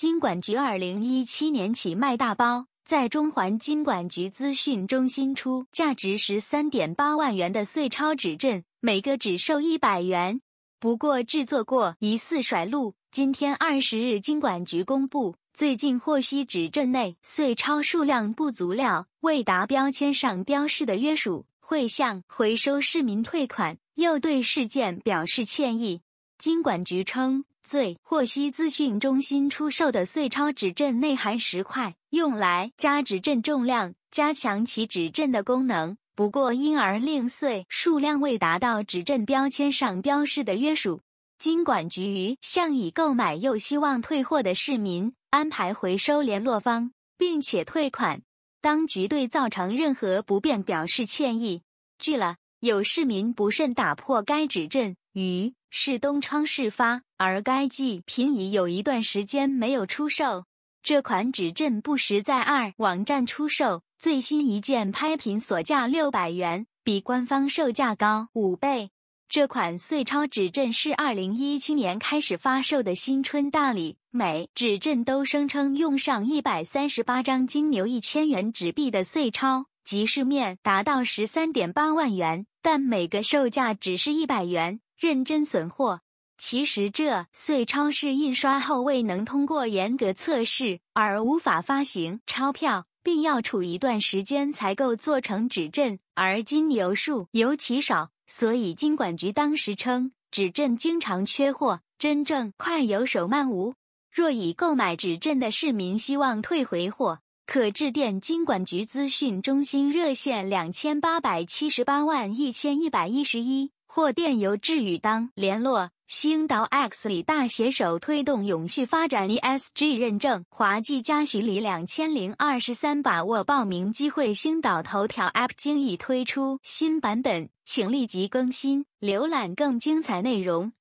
金管局二零一七年起卖大包，在中环金管局资讯中心出价值十三点八万元的碎钞纸阵，每个只售一百元。不过制作过，疑似甩路。今天二十日，金管局公布，最近获悉纸阵内碎钞数量不足料，未达标签上标示的约束，会向回收市民退款，又对事件表示歉意。金管局称。最获悉资讯中心出售的碎钞纸阵内含石块，用来加纸阵重量，加强其纸阵的功能。不过因而令碎数量未达到纸阵标签上标示的约束。金管局于向已购买又希望退货的市民安排回收联络方，并且退款。当局对造成任何不便表示歉意。据了，有市民不慎打破该纸阵。于是东窗事发，而该祭品已有一段时间没有出售。这款纸阵不时在二网站出售，最新一件拍品所价六百元，比官方售价高五倍。这款碎钞纸阵是二零一七年开始发售的新春大礼，每纸阵都声称用上一百三十八张金牛一千元纸币的碎钞，即市面达到十三点八万元，但每个售价只是一百元。认真损货，其实这碎钞是印刷后未能通过严格测试而无法发行钞票，并要储一段时间才够做成纸阵。而金牛数尤其少，所以金管局当时称纸阵经常缺货，真正快有手慢无。若已购买纸阵的市民希望退回货，可致电金管局资讯中心热线两千八百七十八万一千一百一十一。或电邮至宇当联络星岛 X 里大携手推动永续发展 ESG 认证华记嘉许里两千零二十三把握报名机会星岛头条 App 经已推出新版本，请立即更新浏览更精彩内容。